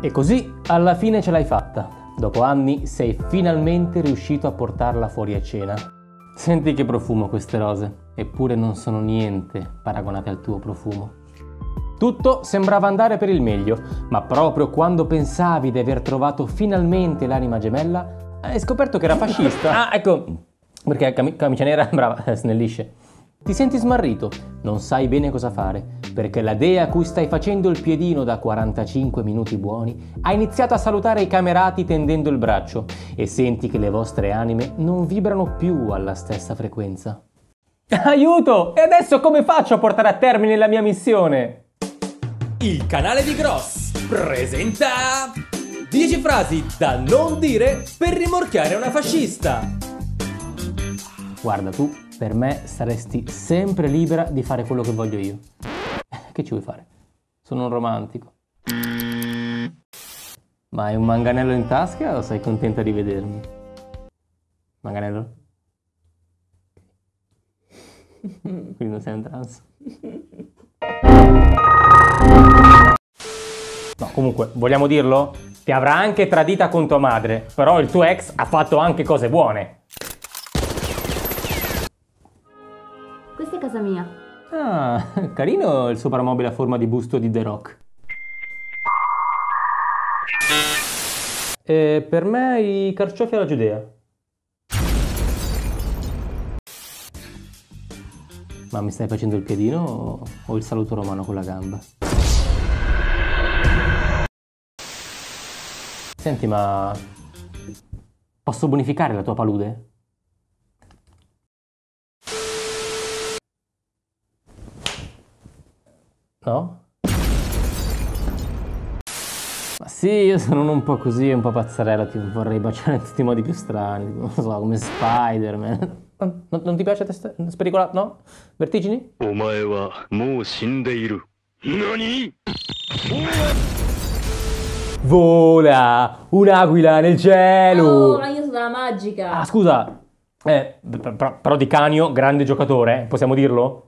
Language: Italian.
E così alla fine ce l'hai fatta. Dopo anni sei finalmente riuscito a portarla fuori a cena. Senti che profumo queste rose, eppure non sono niente paragonate al tuo profumo. Tutto sembrava andare per il meglio, ma proprio quando pensavi di aver trovato finalmente l'anima gemella, hai scoperto che era fascista. ah, ecco, perché cam- camicia nera, brava, snellisce. Ti senti smarrito, non sai bene cosa fare, perché la dea a cui stai facendo il piedino da 45 minuti buoni ha iniziato a salutare i camerati tendendo il braccio e senti che le vostre anime non vibrano più alla stessa frequenza. Aiuto! E adesso come faccio a portare a termine la mia missione? Il canale di Gross presenta 10 frasi da non dire per rimorchiare una fascista. Guarda, tu per me saresti sempre libera di fare quello che voglio io. Che ci vuoi fare? Sono un romantico. Ma hai un manganello in tasca o sei contenta di vedermi? Manganello? Quindi non sei un trans. No, comunque, vogliamo dirlo? Ti avrà anche tradita con tua madre, però il tuo ex ha fatto anche cose buone. Questa è casa mia. Ah, carino il soprammobile a forma di busto di The Rock. E per me i carciofi alla Giudea. Ma mi stai facendo il piedino o- il saluto romano con la gamba? Senti, ma posso bonificare la tua palude? No? Ma sì, io sono un po' così, un po' pazzarella, ti vorrei baciare in tutti i modi più strani, tipo, non so, come Spider-Man. Non, non, ti piace testa? Spericolato, no? Vertigini? Omae wa mou shindeiru. Nani? Vola! Un'aquila nel cielo! Oh, ma io sono della magica! Ah, scusa! Eh, però, però Di Canio, grande giocatore, eh, possiamo dirlo?